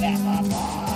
never born.